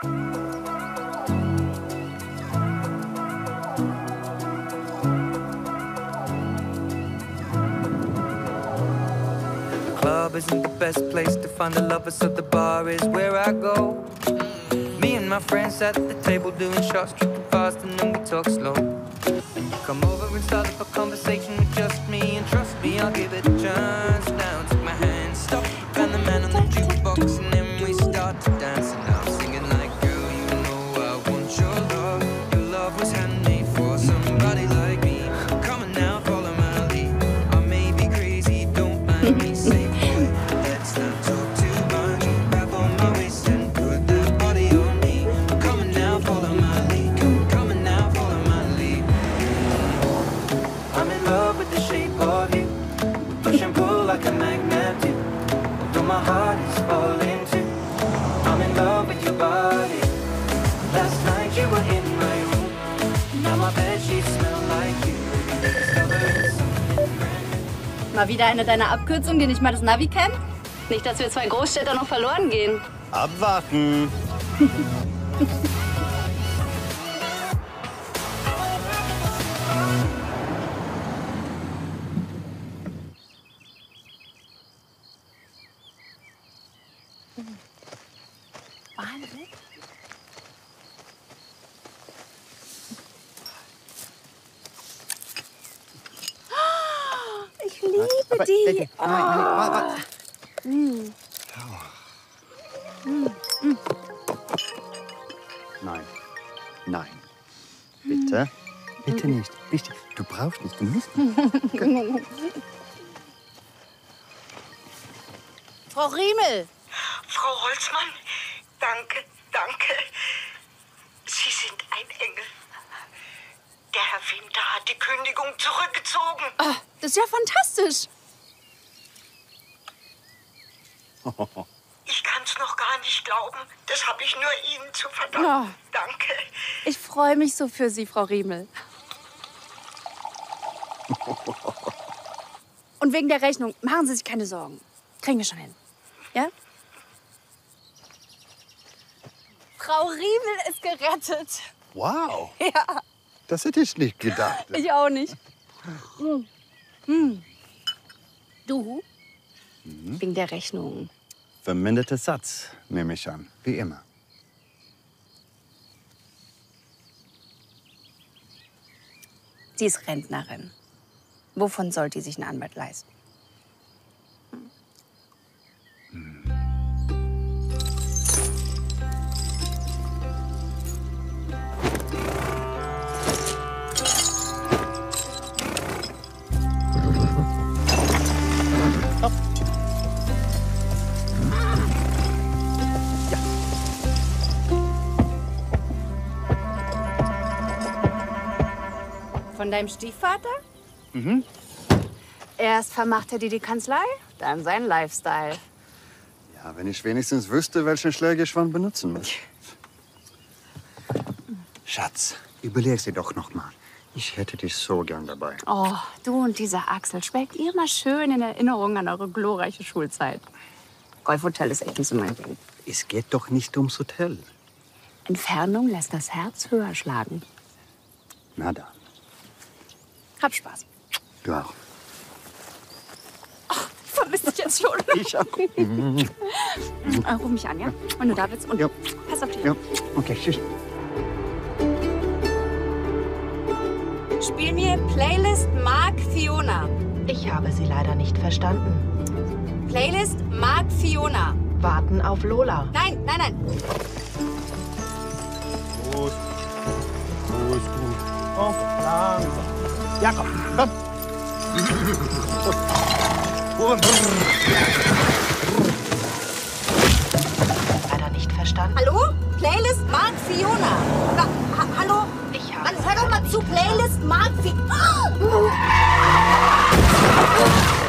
Club isn't the best place to find the lovers, so the bar is where I go. Me and my friends at the table doing shots, tripping fast, and then we talk slow. Come over and start up a conversation with just me, and trust me, I'll give it a chance. Now take my hand, stop, and the man on the like a magnet do. Although my heart is falling too. I'm in love with your body. Last night you were in my room. Now my bed sheets smell like you. Mal wieder eine deiner Abkürzungen, die nicht mal das Navi kennt? Nicht, dass wir zwei Großstädter noch verloren gehen. Abwarten. die. Decke, nein, nein, wa- Nein, nein. Bitte, bitte nicht. Bitte. Du brauchst nicht, du musst nicht. Frau Riemel. Frau Holzmann, danke, danke. Sie sind ein Engel. Der Herr Winter hat die Kündigung zurückgezogen. Ah, das ist ja fantastisch. Ich kann es noch gar nicht glauben. Das habe ich nur Ihnen zu verdanken. Ja. Danke. Ich freue mich so für Sie, Frau Riemel. Und wegen der Rechnung, machen Sie sich keine Sorgen. Kriegen wir schon hin. Ja? Frau Riemel ist gerettet. Wow, Ja, das hätte ich nicht gedacht. ich auch nicht. Hm. Hm. Du? Wegen der Rechnung. Verminderter Satz, nehme ich an. Wie immer. Sie ist Rentnerin. Wovon soll die sich einen Anwalt leisten? Von deinem Stiefvater? Mhm. Erst vermacht er dir die Kanzlei, dann sein Lifestyle. Ja, wenn ich wenigstens wüsste, welchen Schläger ich wann benutzen muss. Schatz, überleg dir doch noch mal. Ich hätte dich so gern dabei. Oh, du und dieser Axel schwelgt mal schön in Erinnerung an eure glorreiche Schulzeit. Golfhotel ist echt nicht so mein Ding. Es geht doch nicht ums Hotel. Entfernung lässt das Herz höher schlagen. Na dann, Hab Spaß. du auch. Ich vermisse dich jetzt schon. Ich auch. Äh, Ruf mich an, ja? Wenn du da bist. Und Ja. pass auf dich. Ja, okay, tschüss. Spiel mir Playlist Mark Fiona. Ich habe Sie leider nicht verstanden. Playlist Mark Fiona. Warten auf Lola. Nein, nein, nein. Ja, komm, komm. Leider nicht verstanden. Hallo? Playlist Mark Fiona. Na, ha hallo? Ich habe Sie hör doch mal zu. Playlist Mark Fiona.